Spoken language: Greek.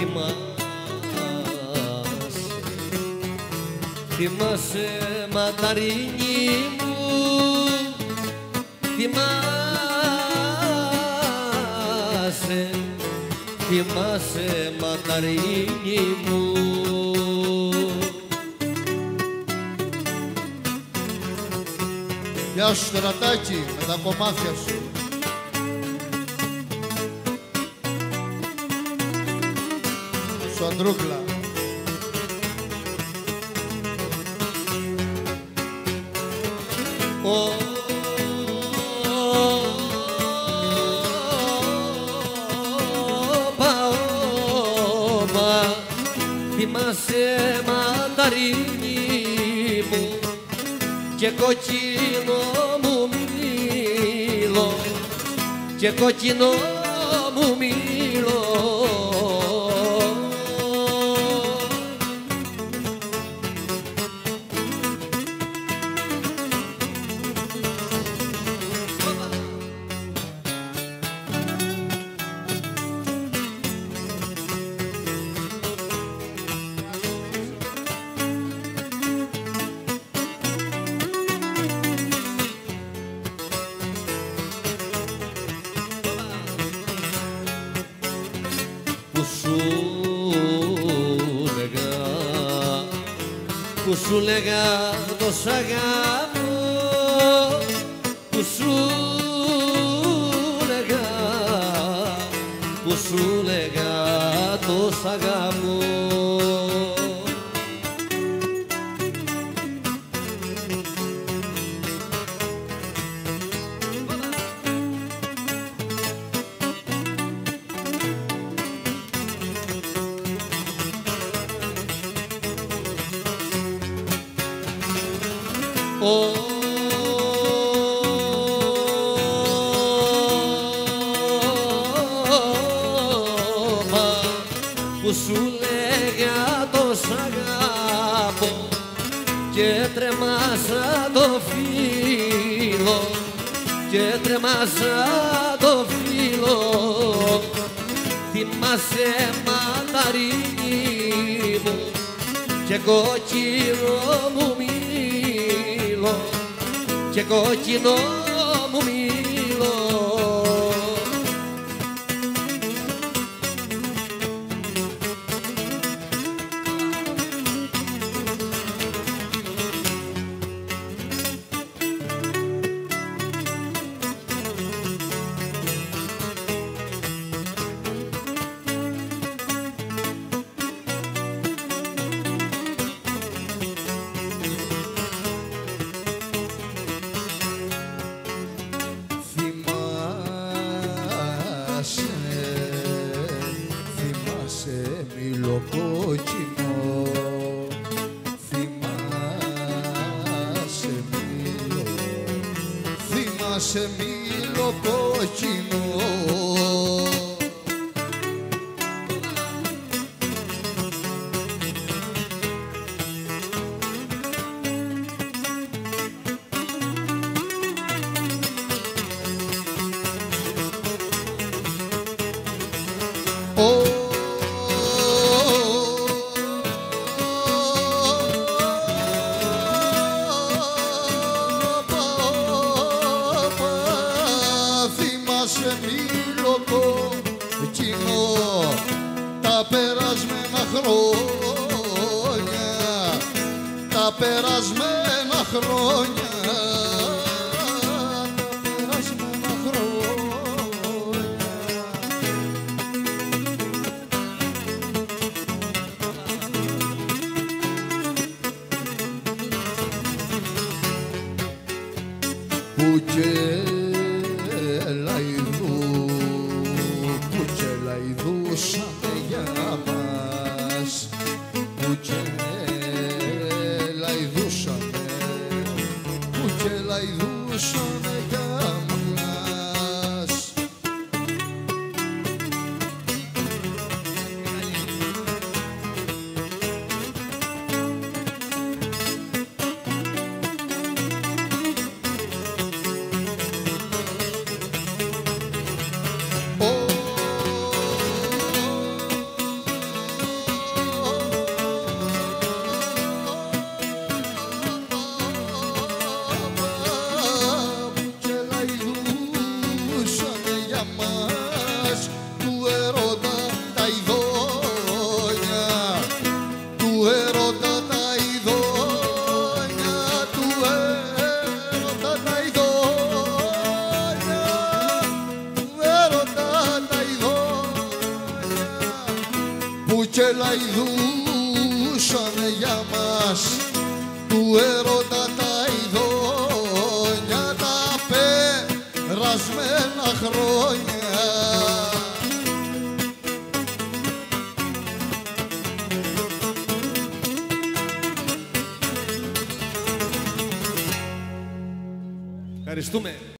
θυμάσαι. Θυμάσαι ματαρινή μου. Θυμάσαι. Θυμάσαι ματαρινή μου. Γεια σου στρατάκι με τα κομμάτια σου. Σου Αντρούκλα. Όπα, όπα, θυμάσαι μανταρίνι μου και κόκκινο μου μήλο και κόκκινο μου μήλο που σου λέγα το σ' αγάπω που σου λέγα που σου λέγα το σ' αγάπω Όπα, που σου λέγα το σ' αγάπω και τρεμάσα το φύλλο και τρεμάσα το φύλλο θυμάσαι μανταρίνι μου και κόκκινο μου μήλο και κόκκινο θυμάσαι μιλοκόκκινο Θυμάσαι μήλοκο κοινό τα περασμένα χρόνια. Τα περασμένα χρόνια τα περασμένα χρόνια. Που και και λαϊδούσαμε, που και λαϊδούσαμε λαϊδούσανε για μας του έρωτα τα ειδόνια τα περασμένα χρόνια Ευχαριστούμε.